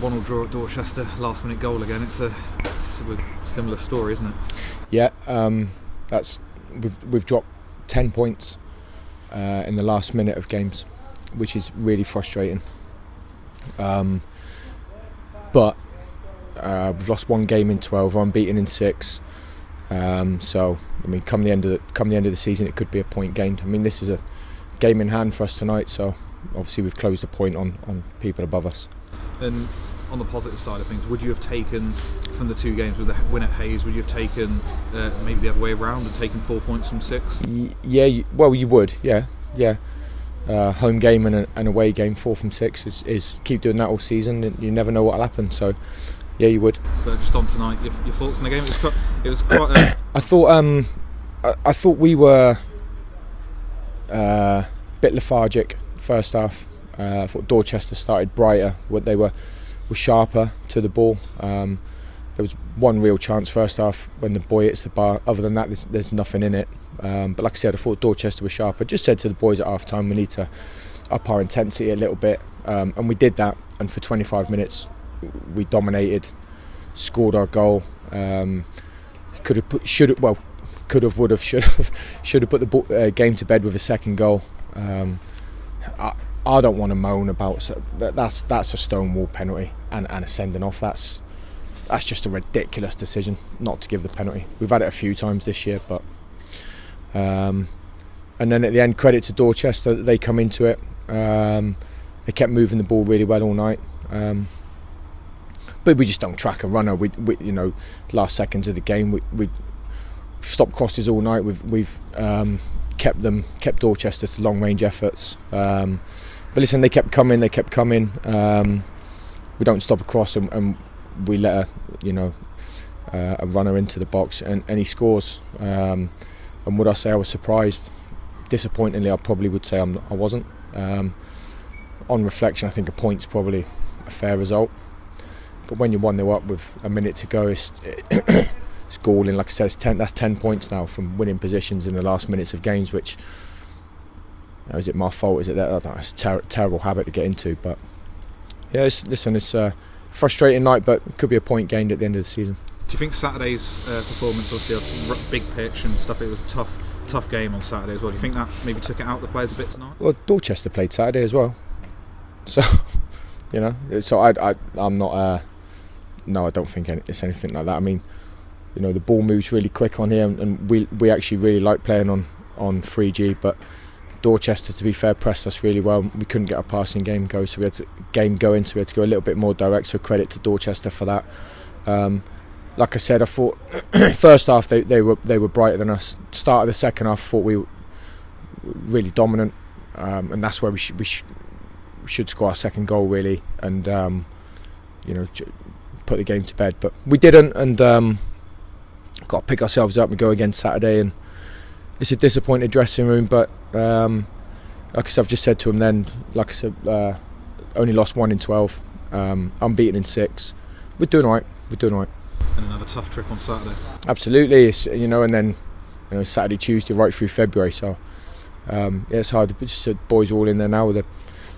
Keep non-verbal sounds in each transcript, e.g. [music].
one-all draw at Dorchester, last-minute goal again. It's a, it's a similar story, isn't it? Yeah, um, that's we've we've dropped ten points uh, in the last minute of games, which is really frustrating. Um, but uh, we've lost one game in twelve, unbeaten in six. Um, so I mean, come the end of the, come the end of the season, it could be a point gained. I mean, this is a game in hand for us tonight. So obviously we've closed a point on on people above us. And on the positive side of things, would you have taken from the two games with the win at Hayes? Would you have taken uh, maybe the other way around and taken four points from six? Y- yeah, well, you would. Yeah, yeah. Uh, home game and an away game, four from six, is, is keep doing that all season. You never know what'll happen. So, yeah, you would. But just on tonight, your, your thoughts on the game? It was quite. It was quite a... [coughs] I thought. Um, I, I thought we were uh, a bit lethargic first half. Uh, I thought Dorchester started brighter. What they were were sharper to the ball. Um, there was one real chance first half when the boy hits the bar. Other than that, there's, there's nothing in it. Um, but like I said, I thought Dorchester was sharper. Just said to the boys at half time, we need to up our intensity a little bit, um, and we did that. And for 25 minutes, we dominated, scored our goal. Um, could have put, should have, well, could have, would have, should have, [laughs] should have put the uh, game to bed with a second goal. Um, I, I don't want to moan about that's that's a stonewall penalty and, and a sending off. That's that's just a ridiculous decision not to give the penalty. We've had it a few times this year, but um, and then at the end, credit to Dorchester they come into it. Um, they kept moving the ball really well all night. Um, but we just don't track a runner. We, we, you know, last seconds of the game, we, we stopped crosses all night. We've we've um, kept them kept Dorchester to long range efforts. Um, but listen, they kept coming, they kept coming. Um, we don't stop across and, and we let a, you know uh, a runner into the box and, and he scores. Um, and would I say I was surprised? Disappointingly, I probably would say I'm, I wasn't. Um, on reflection, I think a point's probably a fair result. But when you're one 0 up with a minute to go, it's, [coughs] it's galling. Like I said, ten, that's ten points now from winning positions in the last minutes of games, which is it my fault? Is it that? It's a ter- terrible habit to get into. But yeah, it's, listen, it's a frustrating night, but it could be a point gained at the end of the season. Do you think Saturday's uh, performance, obviously a big pitch and stuff, it was a tough, tough game on Saturday as well. Do you think that maybe took it out the players a bit tonight? Well, Dorchester played Saturday as well, so [laughs] you know, so I, I I'm not. Uh, no, I don't think it's anything like that. I mean, you know, the ball moves really quick on here, and we we actually really like playing on on 3G, but Dorchester, to be fair, pressed us really well. We couldn't get our passing game go, so we had to game going, so we had to go a little bit more direct. So credit to Dorchester for that. Um, like I said, I thought [coughs] first half they, they were they were brighter than us. Start of the second half, I thought we were really dominant, um, and that's where we should we, sh- should score our second goal really, and um, you know put the game to bed. But we didn't, and um, got to pick ourselves up and go again Saturday and it's a disappointed dressing room, but um, like I said, I've just said to him then, like I said, uh, only lost one in 12, um, unbeaten in six. We're doing all right, we're doing all right. And another tough trip on Saturday. Absolutely, it's, you know, and then you know, Saturday, Tuesday, right through February, so um, yeah, it's hard. Just the boys are all in there now, they're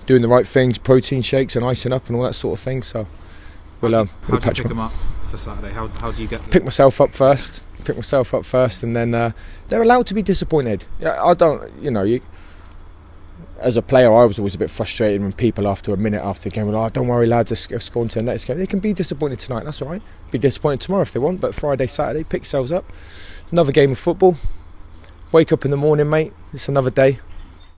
doing the right things, protein shakes and icing up and all that sort of thing, so we'll um, we'll do you pick them up for Saturday? How, how do you get? Pick myself up first pick myself up first, and then uh, they're allowed to be disappointed. I don't, you know, you. As a player, I was always a bit frustrated when people, after a minute after the game, were like, oh, "Don't worry, lads, go on to the next game." They can be disappointed tonight. That's all right. Be disappointed tomorrow if they want, but Friday, Saturday, pick yourselves up. Another game of football. Wake up in the morning, mate. It's another day.